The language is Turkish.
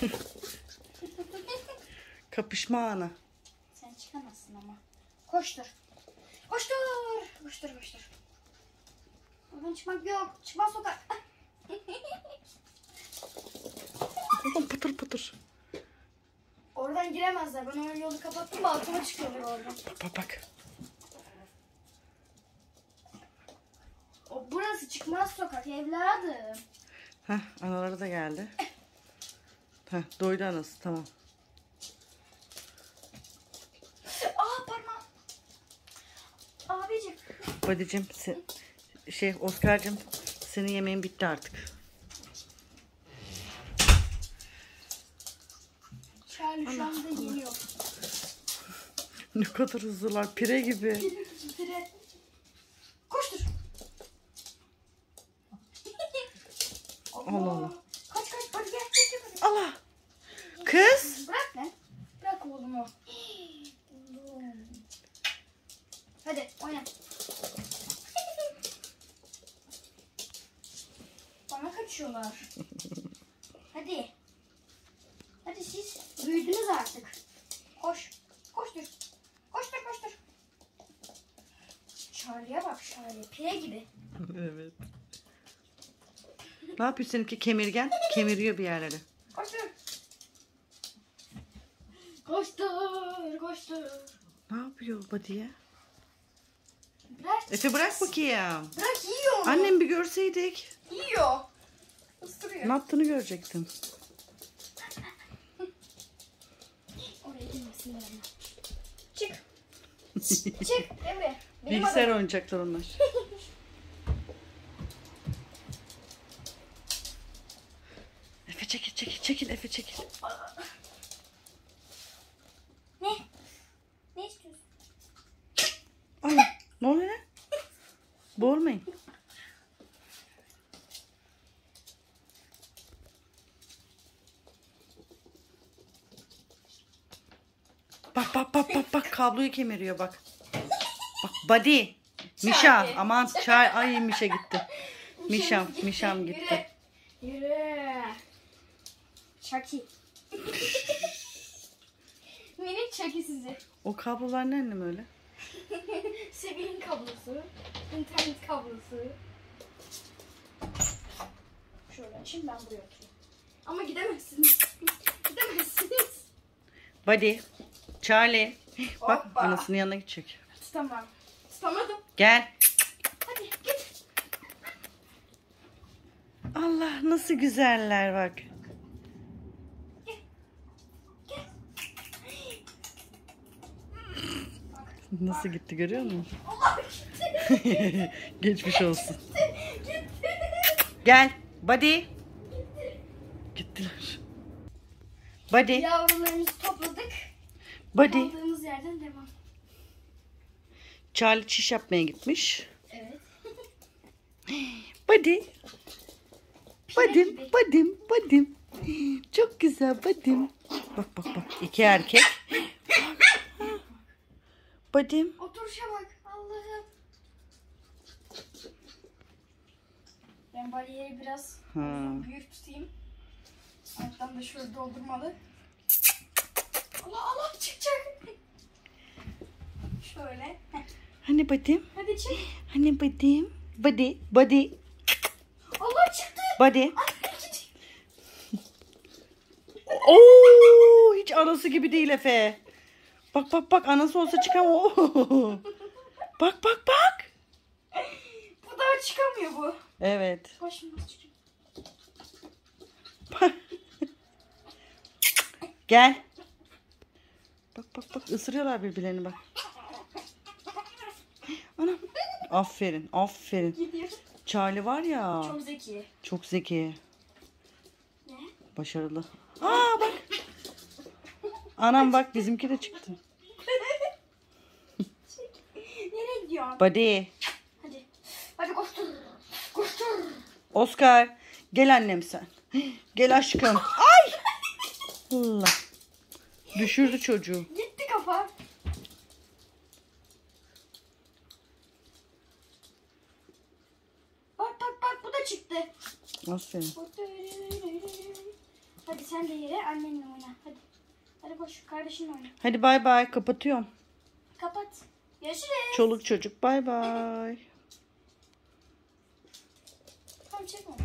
Kapışma anı. Sen çıkamazsın ama. Koştur. Koştur. Koştur koştur. Oradan çıkmak yok. Çıkmaz sokak. Oğlum pıtır pıtır. Oradan giremezler. Ben öyle yolu kapattım. Balkona çıkıyorlar oradan. Bak bak. O burası çıkmaz sokak evladım. Heh, anaları da geldi. Heh, doydu anası tamam. Aa parmağım. Abicim. Badicim, se- şey Oscar'cım senin yemeğin bitti artık. Charlie şu anda yeniyor. Ne kadar hızlılar pire gibi. Pire. Koştur. Allah Allah. Kaç kaç hadi gel. gel, gel, hadi. Allah. Kız. Bırak lan. Bırak oğlumu. Oğlum. Hadi oyna. Bana kaçıyorlar. Hadi. Hadi siz büyüdünüz artık. Koş. Koştur. Koştur koştur. Charlie'ye bak Charlie. Pire gibi. evet. Ne yapıyor seninki kemirgen? Kemiriyor bir yerleri. Koştur. Koştur. Koştur. Ne yapıyor Badiye? Bırak. Efe bırak bakayım. Bırak yiyor onu. Annem bir görseydik. Yiyor. Isırıyor. Ne yaptığını görecektim. Oraya girmesin ben. Çık. Çık Emre. Benim Bilgisayar adamım. oynayacaklar onlar. Efe çekil çekil çekil Efe çekil. Ne? Ne istiyorsun? Ay ne oluyor lan? Boğulmayın. Bak bak bak bak bak kabloyu kemiriyor bak. Bak body. Mişa aman çay ay Mişa gitti. Mişam. Mişam gitti. Yürü. Yürü. Chucky. Minik Chucky sizi. O kablolar ne annem öyle? Sebil'in kablosu. internet kablosu. Şöyle açayım ben buraya oturayım. Ama gidemezsiniz. gidemezsiniz. Body. Charlie. Bak Hoppa. anasının yanına gidecek. Tutamam. Tutamadım. Gel. Hadi git. Allah nasıl güzeller bak. Gel. Nasıl gitti görüyor musun? Allah gitti. Geçmiş olsun. gitti. Gel. Buddy. Gittiler. Buddy. Yavrularımızı topladık. Buddy. Kaldığımız yerden devam. Charlie çiş yapmaya gitmiş. Evet. Buddy. Badim, badim, badim. Çok güzel badim. Bak bak bak. İki erkek. Badim. Oturuşa bak. Allah'ım. Ben bariyeri biraz Ha. büyük tutayım. Alttan da şöyle doldurmalı. Allah Allah çıkacak. Şöyle. Heh. Hani badim? Hadi çık. Hani badim? Body, body, Allah çıktı. body. Oo, hiç anası gibi değil Efe. Bak bak bak anası olsa çıkam. Oo. Bak bak bak. Bu daha çıkamıyor bu. Evet. Başım? Gel. Bak bak bak ısırıyorlar birbirlerini bak. Aferin aferin. Gidiyor. Charlie var ya Çok zeki. çok zeki. Ne? Başarılı. Aa bak. Anam bak bizimki de çıktı. Nereye gidiyorsun? Buddy. Hadi. Hadi koştur. Koştur. Oscar. Gel annem sen. Gel aşkım. Ay. Allah. Düşürdü çocuğu. Gitti kafa. Aferin. Hadi sen de yere annenle oyna. Hadi. Hadi koş kardeşinle oyna. Hadi bay bay kapatıyorum. Kapat. Görüşürüz. Çoluk çocuk bay bay. Tamam çek onu.